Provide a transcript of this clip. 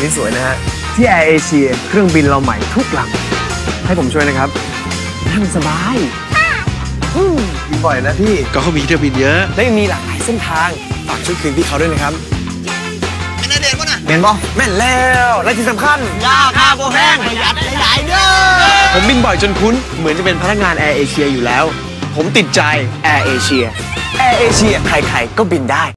นี่สวยนะฮะ ที่แอร์เอเชียเครื่องบินเราใหม่ทุกลำให้ผมช่วยนะครับนั่งสบายอืมบินบ่อยนะพี่ ก็เขามีเที่ยวบินเยอะ และยังมีหลากหลายเส้นทาง ฝากช่วยคืนพี่เขาด้วยนะครับเม็น่าเด่นวะนะเม่นบะแม่นแล้ว และที่สำคัญยาค่าโบแห้งประหยัดหลายๆเด้อผมบินบ่อยจนคุ้น เหมือนจะเป็นพนักงานแอร์เอเชียอยู่แล้ว ผมติดใจแอร์เอเชียแอร์เอเชียใครๆก็บินได้